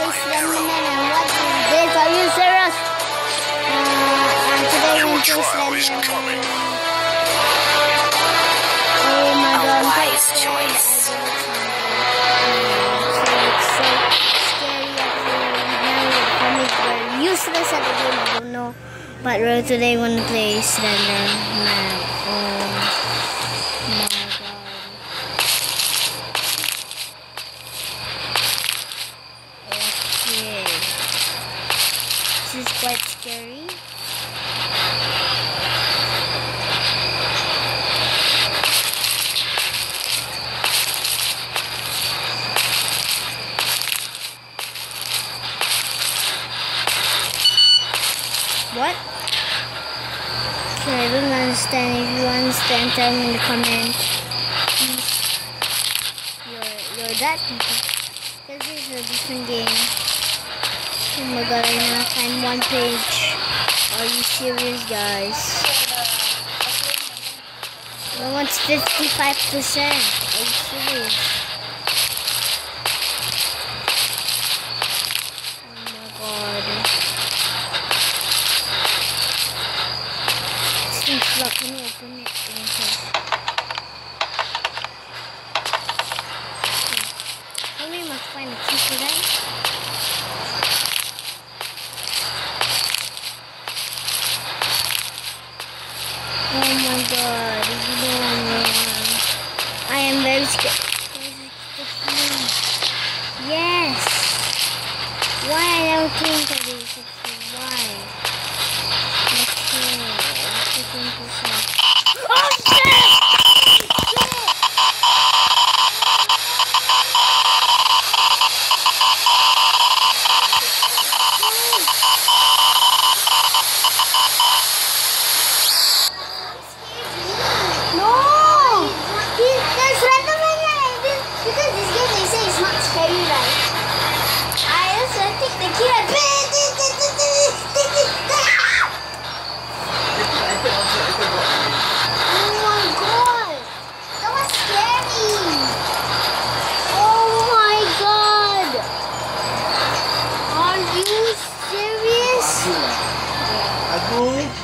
and what is this? Are you serious? Uh, and today we play Slenderman. Oh my god, wise choice. I don't know. So it's so scary at the comic were useless at the game, I don't know. But today we're gonna play Slenderman. Oh my god. Okay. This is quite scary. What? Okay, I don't understand. You tell me in the comment. Please. You're, you're that. Because this is a different game. Oh my god, I now find one page. Are you serious, guys? That one's 55%. Are you serious? Oh my god. This locked. Can you open it? Okay. Somebody must find a key for that. Oh serious? Aduh. That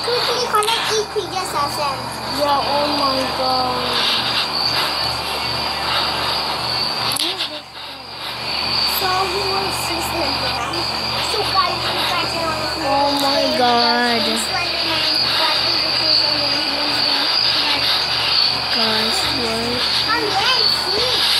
Quickly connect each previous session. Yeah, oh my god. So wants to sleep tonight? So guys, you guys are oh on the Oh my god. Slenderman, but we will do Slenderman. Guys, what? Come here and see. See?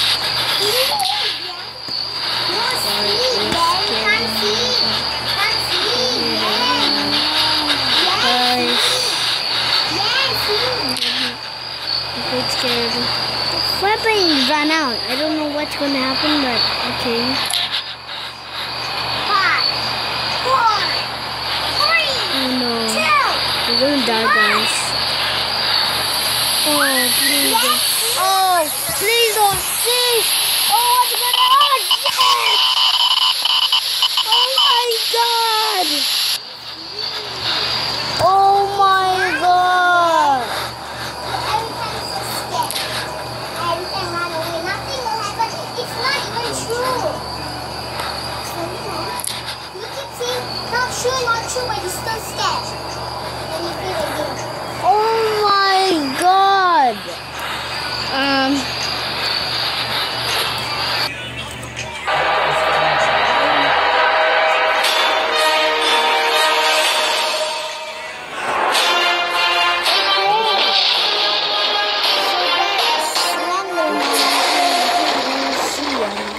Okay. Five, four, three, Oh no. two, We're gonna die, guys. Oh, please. Oh, please don't. Please. Oh, what's going on? Yes!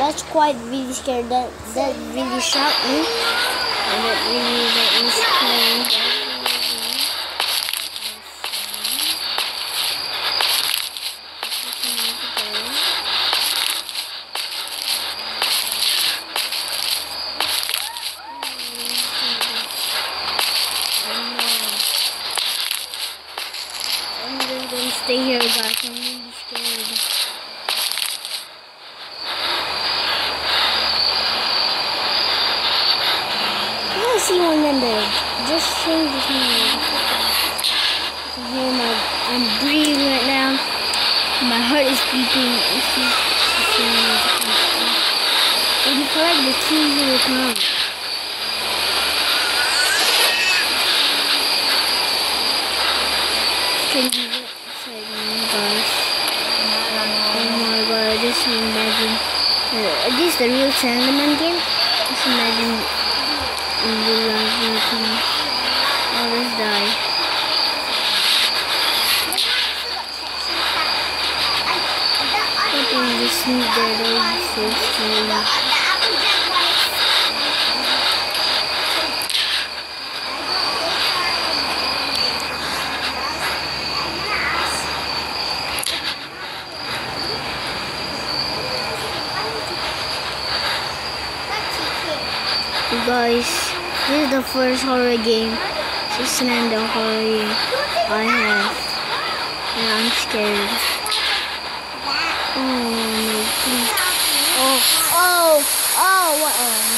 That's quite really scary. That that really shocked me. And it really let me scream. Stay here, guys. I'm really scared. I see one in there. Just change this name. Here, my, I'm breathing right now. My heart is beating. If you, if you know what I'm saying. When you collect the keys, it will come. Can you inside me, guys? Oh my god, just imagine. Uh, is this the real Slenderman game? Just imagine in real life making all this die. That is so. Guys, this is the first horror game. A Slender horror game I have. And I'm scared. Oh. Oh, oh, oh, what?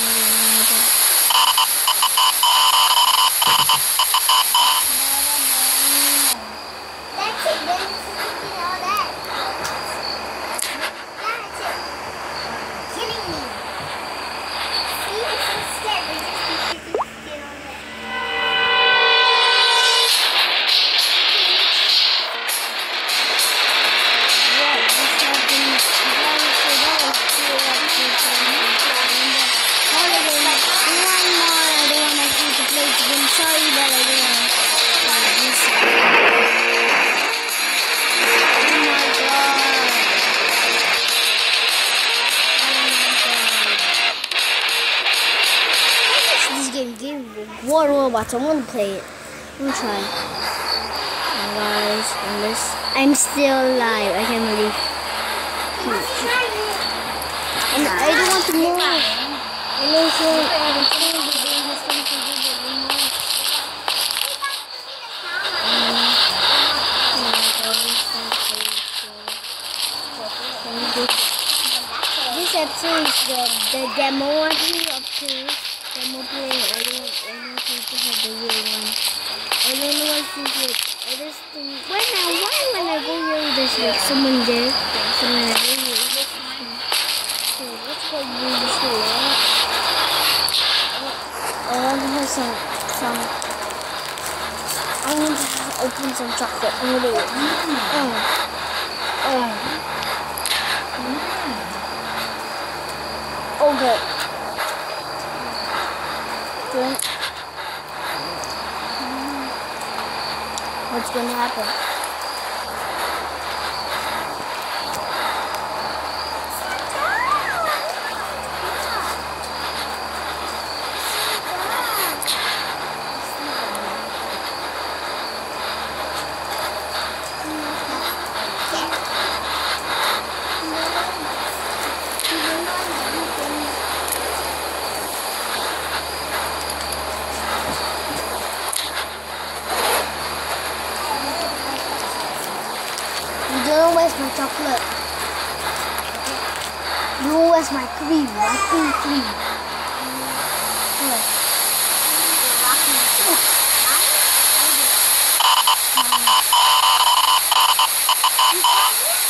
War Robots. I want to play it. I'm gonna try. Oh, guys, I'm still alive, I can't believe. And I don't want to move. Trying this is so This episode is the, the demo up to demo play. The real one. I don't know what to do. I just think, when I, why when I go here, there's like someone there. So when I go here, let's. So let's go do this here. Oh, oh, I want to have some, some, I want to open some chocolate. I'm gonna do it. Oh. Oh. Hmm. Okay. Then, what's going to happen? You my chocolate. You don't my cream. My cream cream. Here.